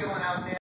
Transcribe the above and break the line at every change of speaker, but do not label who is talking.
going out there.